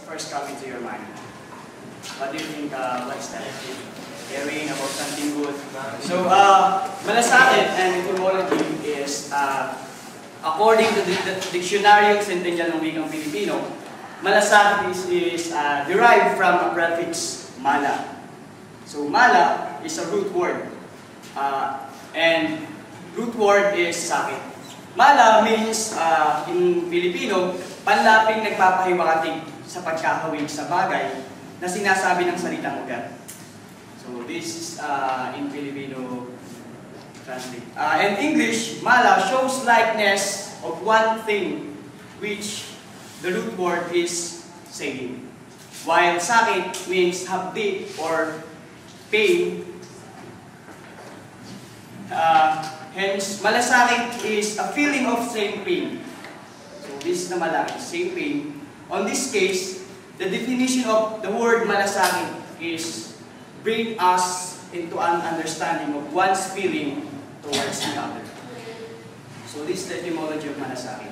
first coming to your mind? What do you think, uh, what is that? Caring about something good. So, uh, malasakit and etymology is, uh, according to the, the Dictionary of Centennial ng Wikang Filipino, malasakit is, is uh, derived from a prefix, mala. So, mala is a root word. Uh, and root word is sakit. Mala means, uh, in Filipino, panlaping nagpapahiwatig sa pagkakawig sa bagay na sinasabi ng salitang ugat. So this is uh, in Filipino translate. Uh, in English, mala shows likeness of one thing which the root word is saying. While sakit means hapdi or pain. Uh, hence, malasakit is a feeling of same pain. This is the malaki, same pain. On this case, the definition of the word malasakit is bring us into an understanding of one's feeling towards the other. So this is the etymology of malasakit.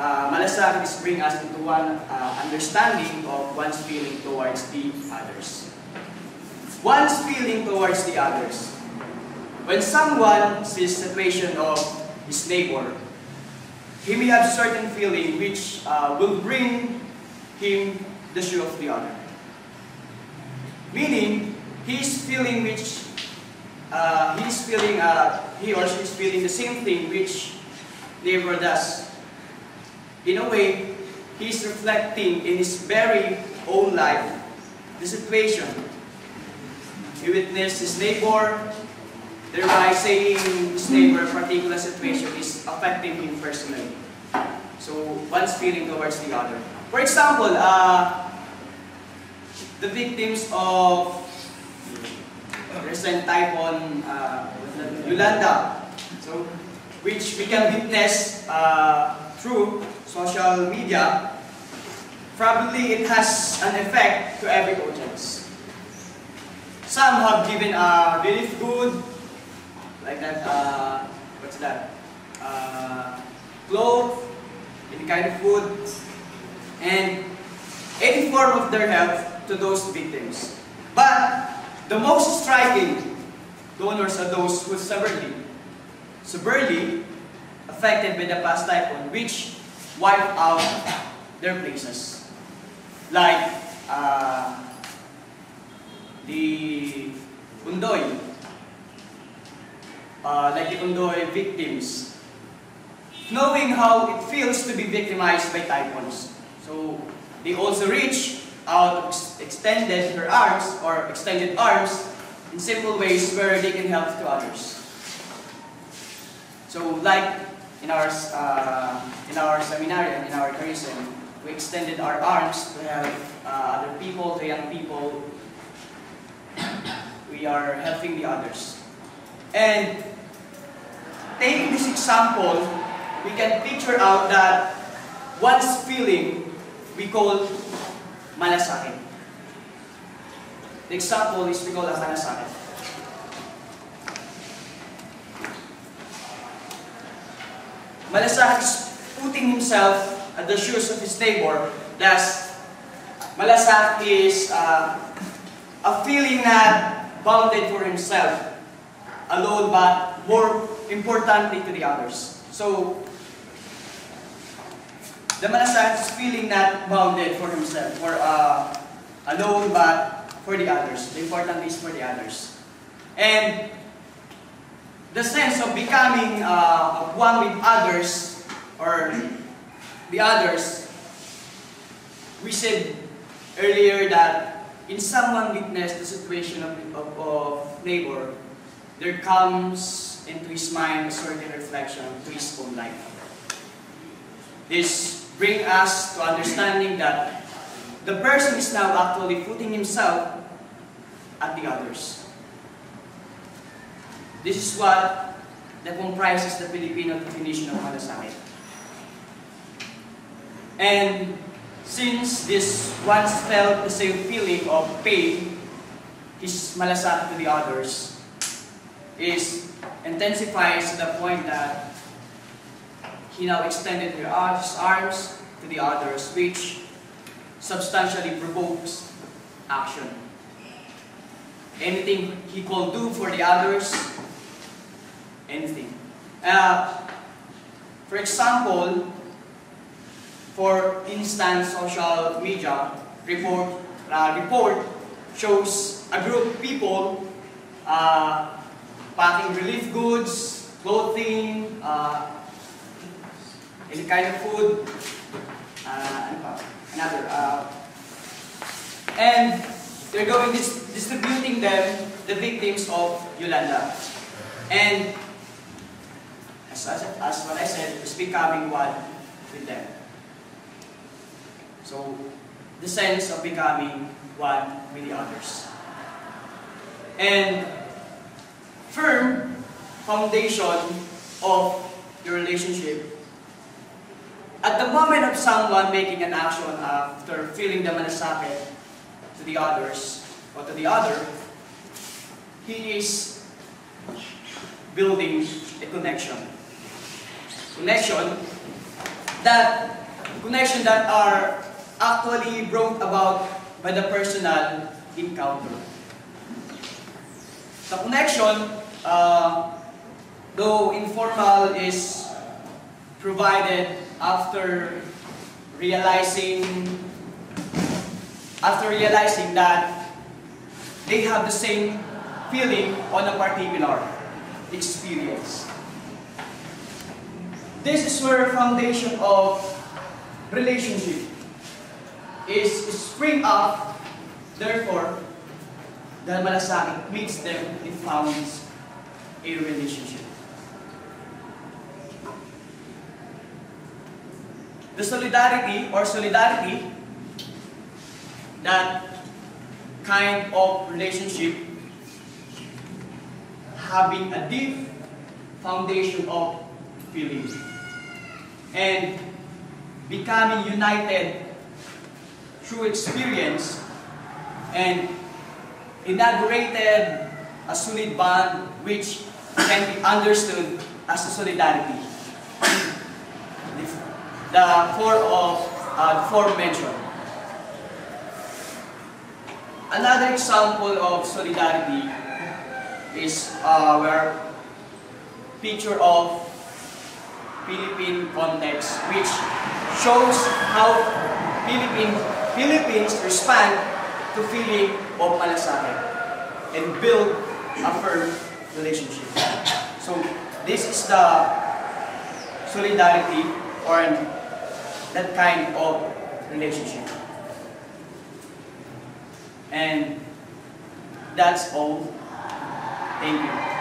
Uh, malasakit is bring us into one uh, understanding of one's feeling towards the others. One's feeling towards the others. When someone sees the situation of his neighbor, he may have certain feeling which uh, will bring him the shoe of the other. Meaning, he's feeling which uh, he's feeling uh, he or she is feeling the same thing which neighbor does. In a way, he's reflecting in his very own life the situation. He witnessed his neighbor, thereby saying his neighbor particular situation is affecting him personally. So one's feeling towards the other. For example, uh, the victims of recent typhoon uh, Yolanda, so which we can witness uh, through social media, probably it has an effect to every audience. Some have given a relief good, like that, uh, what's that? Uh, clothes, any kind of food, and any form of their help to those victims. But the most striking donors are those who severely, severely affected by the past typhoon, which wiped out their places. Like uh, the Ondoy, uh, like the Ondoy victims, knowing how it feels to be victimized by typhoons. So they also reach out, extended her arms or extended arms in simple ways where they can help to others. So like in our uh, in our seminarium, in our charism, we extended our arms to help uh, other people, to young people. We are helping the others. And taking this example, we can picture out that one's feeling we call malasakit. The example is we call a malasakit. Malasakit is putting himself at the shoes of his neighbor. Thus, malasakit is uh, a feeling not bounded for himself alone, but more importantly to the others. So, the malasakit is feeling not bounded for himself, or uh, alone, but for the others. The important is for the others. And the sense of becoming uh, one with others, or the others, we said earlier that in someone witness the situation of, of, of neighbor, there comes into his mind a certain reflection to his own life. This brings us to understanding that the person is now actually putting himself at the others. This is what that comprises the Filipino definition of malasakit. And since this once felt the same feeling of pain, his malasakit to the others is intensifies to the point that he now extended his arms to the others, which substantially provokes action. Anything he could do for the others, anything. Uh, for example, for instance, social media report uh, report shows a group of people uh, packing relief goods, clothing, uh, any kind of food, uh, another. Uh, and they're going dis distributing them, the victims of Yolanda. And as, as, as what I said, is becoming one with them. So, the sense of becoming one with the others. And firm foundation of your relationship. At the moment of someone making an action after feeling the malasakit to the others or to the other, he is building a connection. Connection that connection that are actually brought about by the personal encounter. The connection, uh, though informal, is provided after realizing after realizing that they have the same feeling on a particular experience. This is where foundation of relationship is spring up, therefore, the malasakit meets them and founds a relationship. The solidarity or solidarity, that kind of relationship having a deep foundation of feeling and becoming united through experience and inaugurated a solid bond which can be understood as a solidarity. the four of uh, four mentioned. Another example of solidarity is our picture of Philippine context, which shows how Philippine, Philippines respond to feeling malasakit and build a firm relationship. So this is the solidarity or that kind of relationship. And that's all. Thank you.